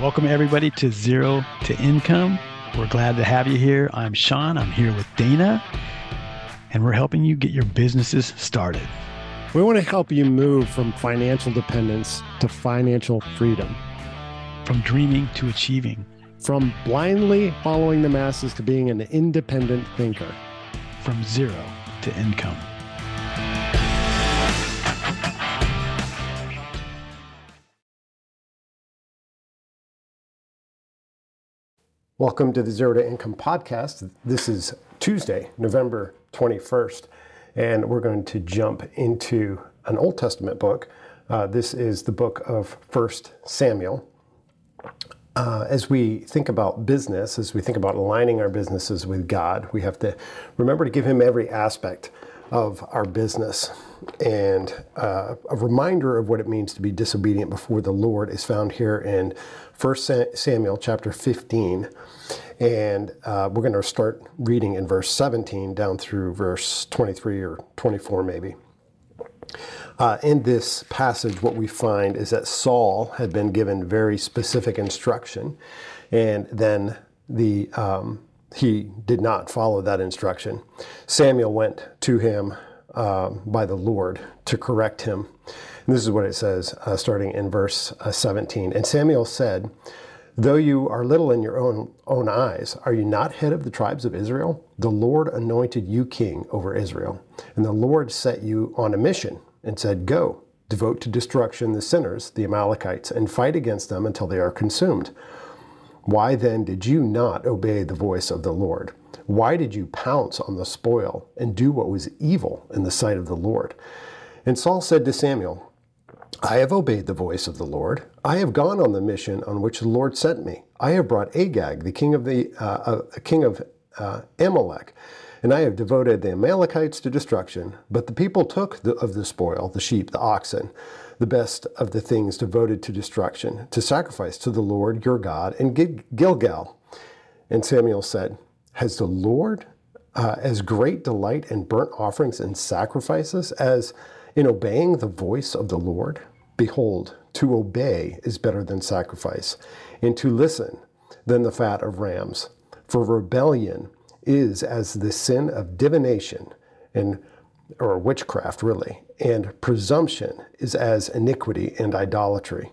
Welcome, everybody, to Zero to Income. We're glad to have you here. I'm Sean. I'm here with Dana, and we're helping you get your businesses started. We want to help you move from financial dependence to financial freedom, from dreaming to achieving, from blindly following the masses to being an independent thinker, from zero to income. Welcome to the Zero to Income podcast. This is Tuesday, November 21st, and we're going to jump into an Old Testament book. Uh, this is the book of First Samuel. Uh, as we think about business, as we think about aligning our businesses with God, we have to remember to give Him every aspect of our business. And uh, a reminder of what it means to be disobedient before the Lord is found here in 1 Samuel chapter 15. And uh, we're going to start reading in verse 17 down through verse 23 or 24, maybe. Uh, in this passage, what we find is that Saul had been given very specific instruction, and then the um, he did not follow that instruction. Samuel went to him um, by the Lord to correct him. And this is what it says, uh, starting in verse uh, 17. And Samuel said, Though you are little in your own, own eyes, are you not head of the tribes of Israel? The Lord anointed you king over Israel. And the Lord set you on a mission and said, Go, devote to destruction the sinners, the Amalekites, and fight against them until they are consumed. Why then did you not obey the voice of the Lord? Why did you pounce on the spoil and do what was evil in the sight of the Lord? And Saul said to Samuel, I have obeyed the voice of the Lord. I have gone on the mission on which the Lord sent me. I have brought Agag, the king of the uh, uh, king of uh, Amalek, and I have devoted the Amalekites to destruction. But the people took the, of the spoil, the sheep, the oxen, the best of the things devoted to destruction, to sacrifice to the Lord your God in Gilgal. And Samuel said, Has the Lord uh, as great delight in burnt offerings and sacrifices as in obeying the voice of the Lord? Behold, to obey is better than sacrifice, and to listen than the fat of rams. For rebellion is as the sin of divination, and or witchcraft really, and presumption is as iniquity and idolatry.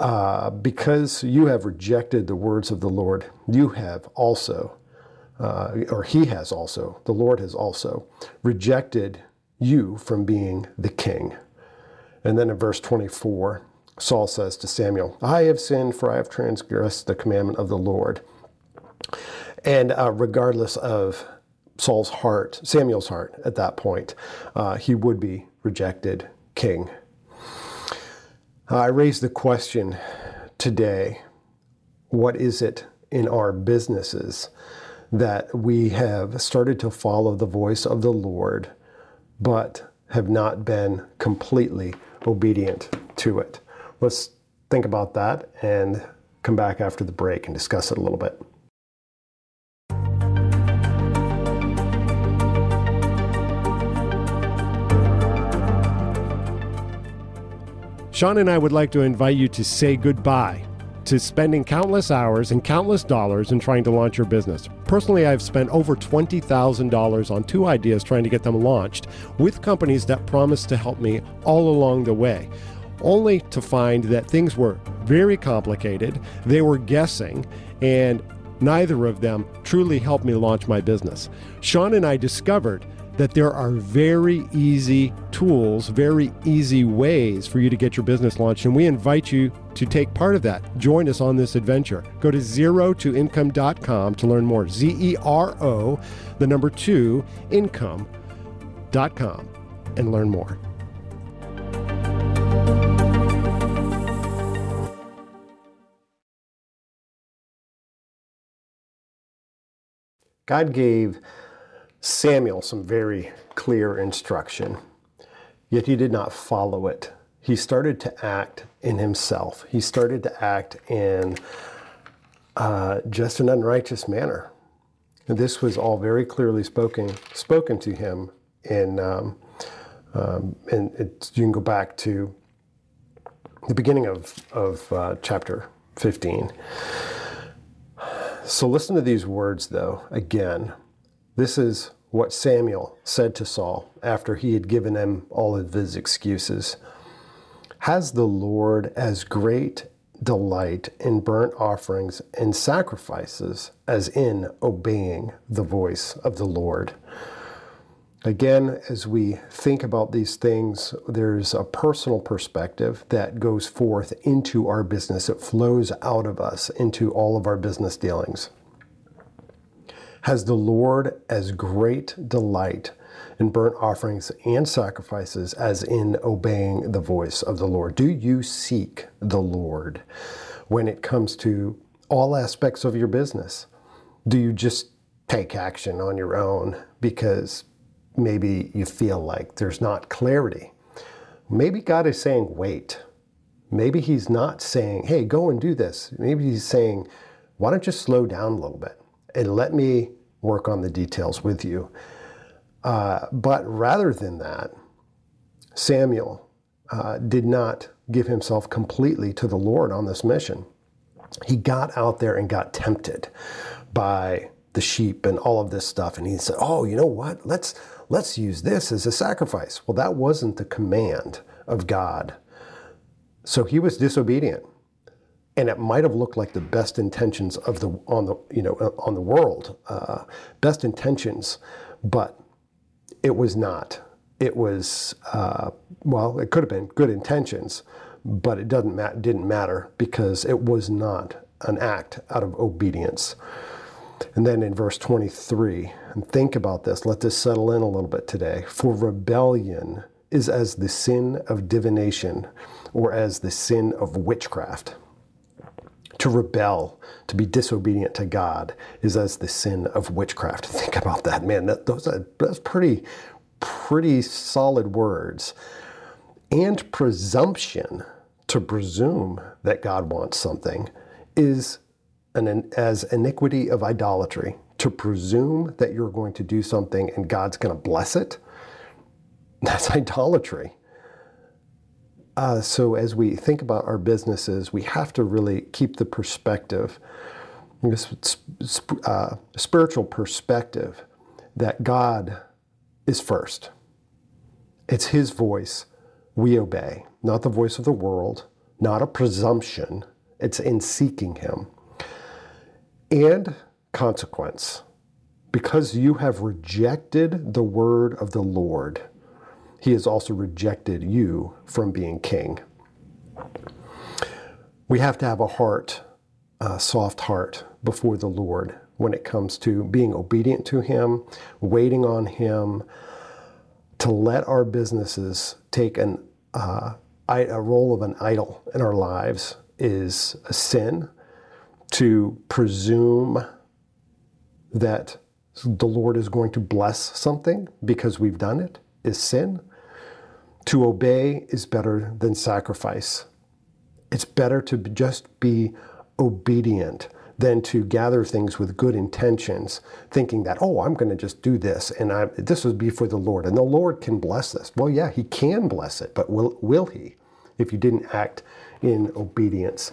Uh, because you have rejected the words of the Lord, you have also, uh, or he has also, the Lord has also rejected you from being the king. And then in verse 24, Saul says to Samuel, I have sinned, for I have transgressed the commandment of the Lord. And uh, regardless of Saul's heart, Samuel's heart at that point, uh, he would be rejected king. Uh, I raise the question today what is it in our businesses that we have started to follow the voice of the Lord, but have not been completely obedient to it? Let's think about that and come back after the break and discuss it a little bit. Sean and I would like to invite you to say goodbye to spending countless hours and countless dollars in trying to launch your business. Personally, I've spent over $20,000 on two ideas trying to get them launched with companies that promised to help me all along the way, only to find that things were very complicated, they were guessing, and neither of them truly helped me launch my business. Sean and I discovered that there are very easy tools, very easy ways for you to get your business launched. And we invite you to take part of that. Join us on this adventure. Go to zero2income.com to learn more. Z E R O, the number two, income.com, and learn more. God gave Samuel some very clear instruction, yet he did not follow it. He started to act in himself. He started to act in uh, just an unrighteous manner. And this was all very clearly spoken spoken to him in um, um, and you can go back to the beginning of, of uh, chapter 15. So listen to these words, though, again. This is what Samuel said to Saul after he had given him all of his excuses. Has the Lord as great delight in burnt offerings and sacrifices as in obeying the voice of the Lord? Again, as we think about these things, there's a personal perspective that goes forth into our business. It flows out of us into all of our business dealings. Has the Lord as great delight in burnt offerings and sacrifices as in obeying the voice of the Lord? Do you seek the Lord when it comes to all aspects of your business? Do you just take action on your own because maybe you feel like there's not clarity? Maybe God is saying, wait. Maybe He's not saying, hey, go and do this. Maybe He's saying, why don't you slow down a little bit and let me work on the details with you? Uh, but rather than that, Samuel uh, did not give himself completely to the Lord on this mission. He got out there and got tempted by the sheep and all of this stuff, and he said, "Oh, you know what? Let's let's use this as a sacrifice." Well, that wasn't the command of God, so he was disobedient, and it might have looked like the best intentions of the on the you know on the world, uh, best intentions, but it was not. It was, uh, well, it could have been good intentions, but it doesn't ma- didn't matter because it was not an act out of obedience. And then in verse 23, and think about this, let this settle in a little bit today. For rebellion is as the sin of divination or as the sin of witchcraft. To rebel, to be disobedient to God, is as the sin of witchcraft. Think about that, man. That, those are, that's pretty, pretty solid words. And presumption, to presume that God wants something, is an, as iniquity of idolatry. To presume that you're going to do something and God's going to bless it, that's idolatry. Uh, so as we think about our businesses, we have to really keep the perspective, this uh, spiritual perspective, that God is first. It's His voice we obey, not the voice of the world, not a presumption. It's in seeking Him. And consequence. Because you have rejected the word of the Lord, he has also rejected you from being king. We have to have a heart, a soft heart before the Lord when it comes to being obedient to Him, waiting on Him, to let our businesses take an, uh, a role of an idol in our lives is a sin. To presume that the Lord is going to bless something because we've done it is sin. To obey is better than sacrifice. It's better to just be obedient than to gather things with good intentions, thinking that, oh, I'm going to just do this and I, this would be for the Lord. And the Lord can bless this. Well, yeah, He can bless it, but will, will He if you didn't act in obedience?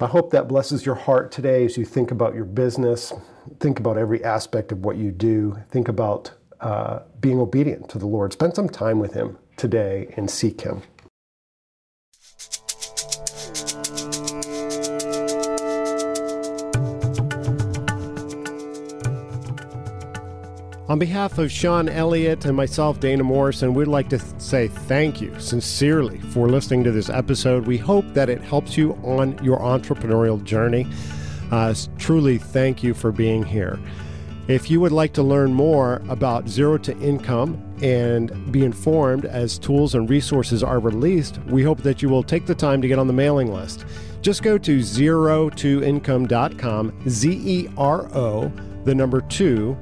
I hope that blesses your heart today as you think about your business, think about every aspect of what you do, think about uh, being obedient to the Lord. Spend some time with Him today and seek Him. On behalf of Sean Elliott and myself, Dana Morrison, we'd like to th- say thank you sincerely for listening to this episode. We hope that it helps you on your entrepreneurial journey. Uh, truly, thank you for being here. If you would like to learn more about zero to income and be informed as tools and resources are released, we hope that you will take the time to get on the mailing list. Just go to zero2income.com, Z E R O, the number two,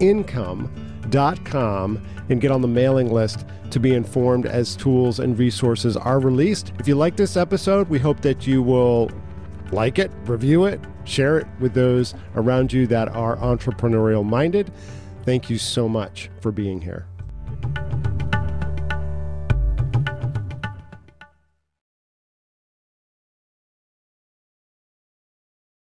income.com, and get on the mailing list to be informed as tools and resources are released. If you like this episode, we hope that you will like it, review it, share it with those around you that are entrepreneurial minded. Thank you so much for being here.